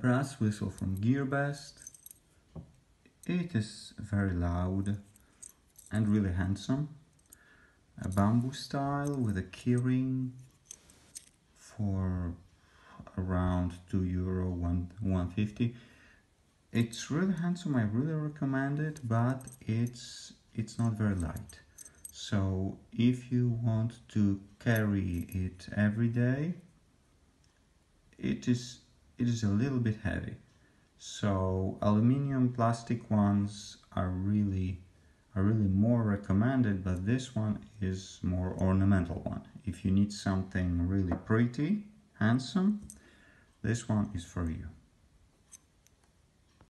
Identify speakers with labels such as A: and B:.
A: brass whistle from Gearbest. It is very loud and really handsome. A bamboo style with a keyring for around 2 euro 1 150 it's really handsome i really recommend it but it's it's not very light so if you want to carry it every day it is it is a little bit heavy. So aluminium plastic ones are really are really more recommended but this one is more ornamental one. If you need something really pretty handsome this one is for you